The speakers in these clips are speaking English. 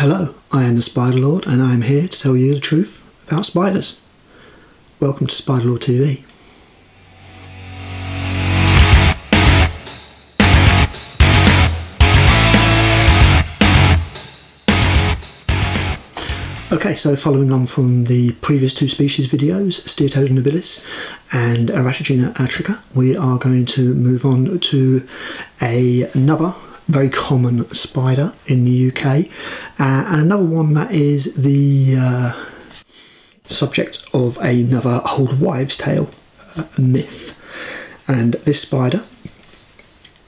Hello, I am the Spider Lord and I am here to tell you the truth about spiders. Welcome to Spider Lord TV. Okay, so following on from the previous two species videos, Steatoda nobilis and Eratigena atrica, we are going to move on to a, another very common spider in the UK, uh, and another one that is the uh, subject of another old wives' tale uh, myth. And this spider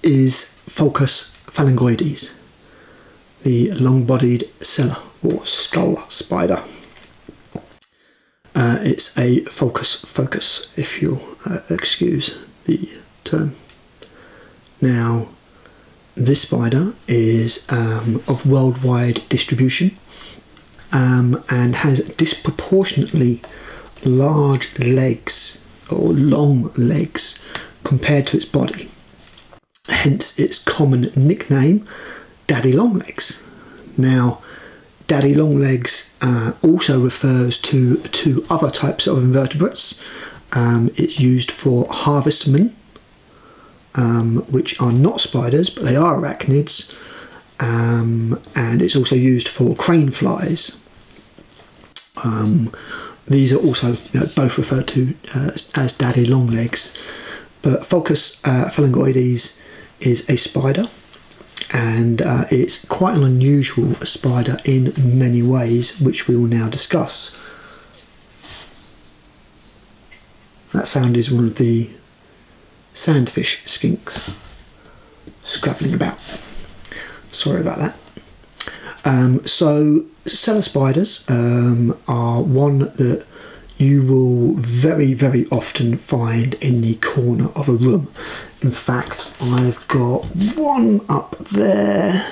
is Pholcus phalangoides, the long bodied cellar or skull spider. Uh, it's a Pholcus focus, if you'll uh, excuse the term. Now, this spider is um, of worldwide distribution um, and has disproportionately large legs or long legs compared to its body. Hence its common nickname, Daddy Longlegs. Now, Daddy Longlegs uh, also refers to two other types of invertebrates. Um, it's used for harvestmen, um, which are not spiders, but they are arachnids, um, and it's also used for crane flies. Um, these are also you know, both referred to uh, as daddy longlegs, but Pholcus uh, phalangoides is a spider, and uh, it's quite an unusual spider in many ways, which we will now discuss. That sound is one of the sandfish skinks scrabbling about. Sorry about that. Um, so, cellar spiders um, are one that you will very, very often find in the corner of a room. In fact, I've got one up there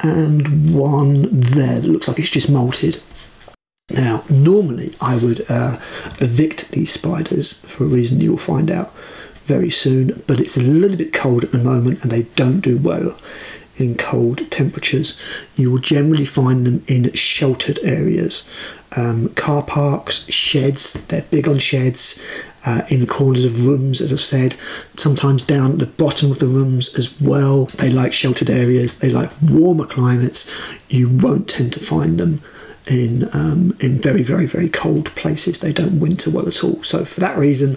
and one there that looks like it's just molted. Now, normally I would uh, evict these spiders for a reason you'll find out very soon, but it's a little bit cold at the moment and they don't do well in cold temperatures. You will generally find them in sheltered areas, um, car parks, sheds, they're big on sheds, uh, in corners of rooms, as I've said, sometimes down at the bottom of the rooms as well. They like sheltered areas, they like warmer climates. You won't tend to find them in um, in very very very cold places. They don't winter well at all. So for that reason,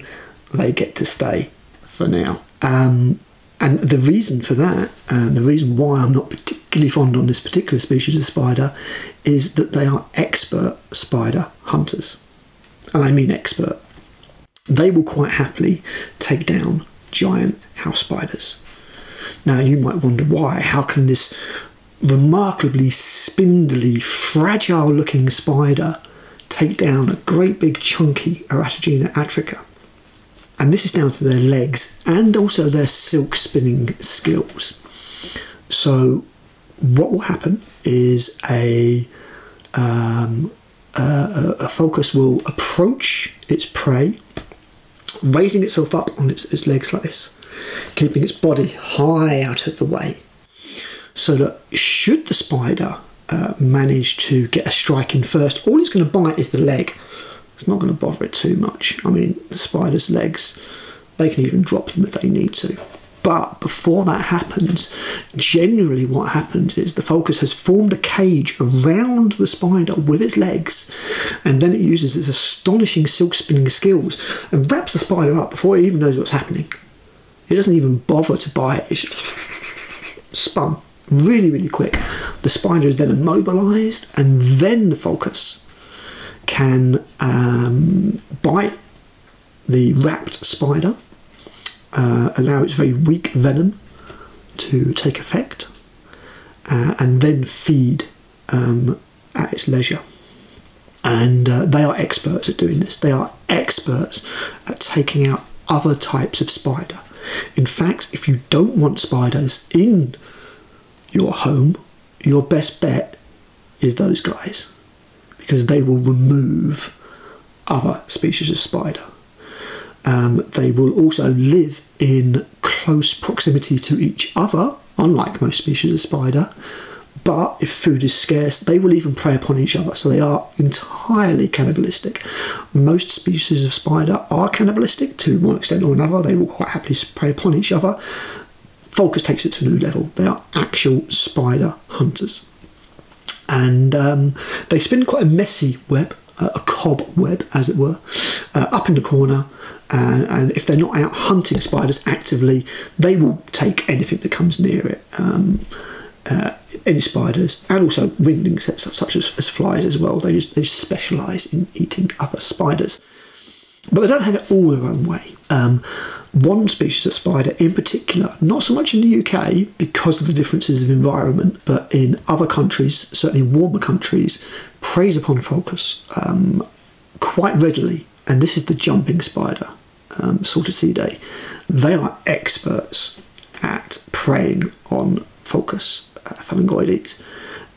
they get to stay for now. Um, and the reason for that, and the reason why I'm not particularly fond on this particular species of spider, is that they are expert spider hunters. And I mean expert. They will quite happily take down giant house spiders. Now you might wonder why. How can this remarkably spindly, fragile looking spider take down a great big chunky Eratigena atrica? And this is down to their legs and also their silk spinning skills. So, what will happen is a, um, a, a Pholcus will approach its prey, raising itself up on its, its legs like this, keeping its body high out of the way, so that should the spider uh, manage to get a strike in first, all it's going to bite is the leg it's not going to bother it too much. I mean, the spider's legs, they can even drop them if they need to. But before that happens, generally what happens is the Pholcus has formed a cage around the spider with its legs, and then it uses its astonishing silk spinning skills and wraps the spider up before it even knows what's happening. It doesn't even bother to bite, it, it's spun really, really quick. The spider is then immobilized, and then the Pholcus can um, bite the wrapped spider, uh, allow its very weak venom to take effect, uh, and then feed um, at its leisure. And uh, they are experts at doing this. They are experts at taking out other types of spider. In fact, if you don't want spiders in your home, your best bet is those guys because they will remove other species of spider. Um, they will also live in close proximity to each other, unlike most species of spider. but if food is scarce, they will even prey upon each other. So they are entirely cannibalistic. Most species of spider are cannibalistic to one extent or another. They will quite happily prey upon each other. Pholcus takes it to a new level. They are actual spider hunters. And um, they spin quite a messy web, uh, a cob web, as it were, uh, up in the corner. Uh, and if they're not out hunting spiders actively, they will take anything that comes near it. Um, uh, any spiders, and also winged insects such as, as flies as well. They just they specialise in eating other spiders, but they don't have it all their own way. Um, one species of spider in particular, not so much in the UK because of the differences of environment, but in other countries, certainly warmer countries, preys upon Pholcus um, quite readily, and this is the jumping spider, um, Salticidae. They are experts at preying on Pholcus uh, phalangoides,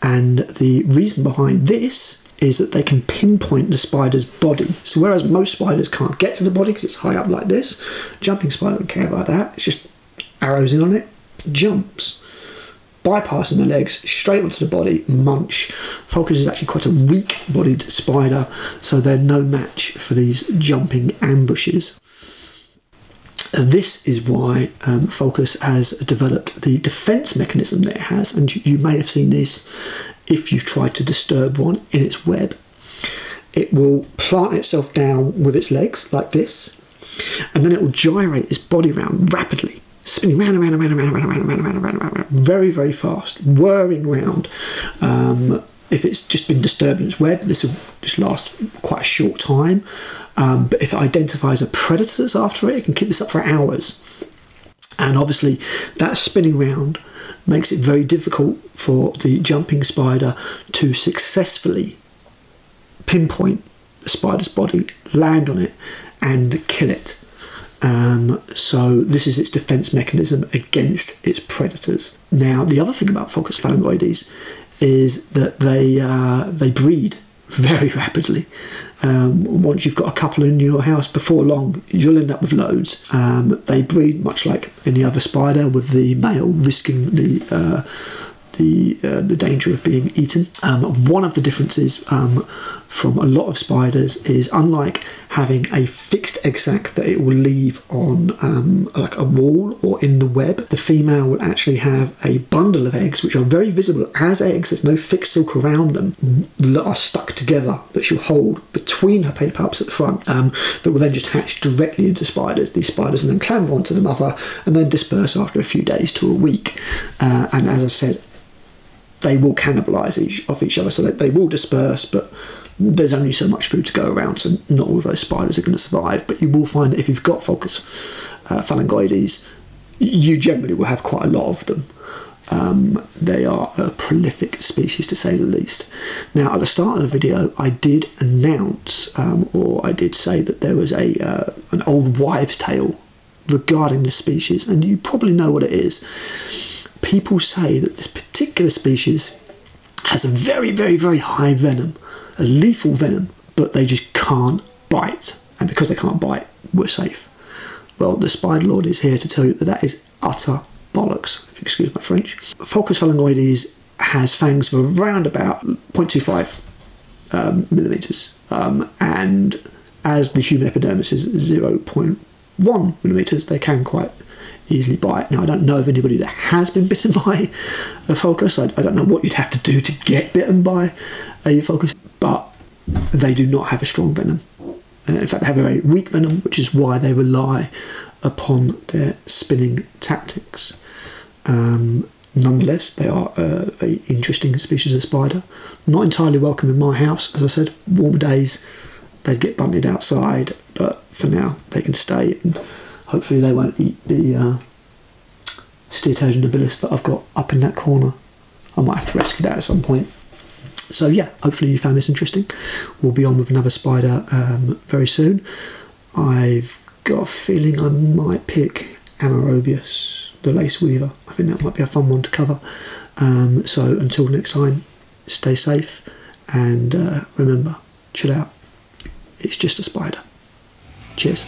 and the reason behind this is that they can pinpoint the spider's body. So whereas most spiders can't get to the body because it's high up like this, jumping spider don't care about that. It's just arrows in on it, jumps, bypassing the legs straight onto the body, munch. Pholcus is actually quite a weak-bodied spider, so they're no match for these jumping ambushes. This is why um, Pholcus has developed the defense mechanism that it has, and you, you may have seen this if you've tried to disturb one in its web. It will plant itself down with its legs like this, and then it will gyrate its body around rapidly, spinning round and round and round and round and round and round and round and round, and round, very, very fast, whirring round. Um, if it's just been disturbing its web, this will just last quite a short time. Um, but if it identifies a predator that's after it, it can keep this up for hours. And obviously, that spinning round makes it very difficult for the jumping spider to successfully pinpoint the spider's body, land on it, and kill it. Um, so this is its defense mechanism against its predators. Now, the other thing about Pholcus phalangoides is that they uh, they breed very rapidly. Um, once you've got a couple in your house, before long you'll end up with loads. Um, they breed much like any other spider, with the male risking the uh, the uh, the danger of being eaten. Um, one of the differences um, from a lot of spiders is unlike having a fixed egg sac that it will leave on um, like a wall or in the web, the female will actually have a bundle of eggs which are very visible as eggs. There's no fixed silk around them that are stuck together that she'll hold between her pedipalps at the front um, that will then just hatch directly into spiders. These spiders and then clamber onto the mother and then disperse after a few days to a week. Uh, and as I've said, they will cannibalise each of each other, so they, they will disperse, but there's only so much food to go around, so not all those spiders are going to survive. But you will find that if you've got Pholcus uh, phalangoides, you generally will have quite a lot of them. Um, they are a prolific species to say the least. Now, at the start of the video, I did announce, um, or I did say that there was a uh, an old wives' tale regarding this species, and you probably know what it is people say that this particular species has a very, very, very high venom, a lethal venom, but they just can't bite. And because they can't bite, we're safe. Well, the Spider Lord is here to tell you that that is utter bollocks, if you excuse my French. Pholcus phalangoides has fangs of around about 0.25 um, millimeters, um, and as the human epidermis is 0.1 millimeters, they can quite easily bite. Now, I don't know of anybody that has been bitten by a Pholcus. I, I don't know what you'd have to do to get bitten by a Pholcus, but they do not have a strong venom. Uh, in fact, they have a very weak venom, which is why they rely upon their spinning tactics. Um, nonetheless, they are a very interesting species of spider. Not entirely welcome in my house, as I said. Warm days, they'd get bunted outside, but for now, they can stay. And, hopefully they won't eat the uh, Steatoda habilis that I've got up in that corner. I might have to rescue that at some point. So yeah, hopefully you found this interesting. We'll be on with another spider um, very soon. I've got a feeling I might pick Amaurobius, the lace weaver. I think that might be a fun one to cover. Um, so until next time, stay safe and uh, remember, chill out. It's just a spider. Cheers.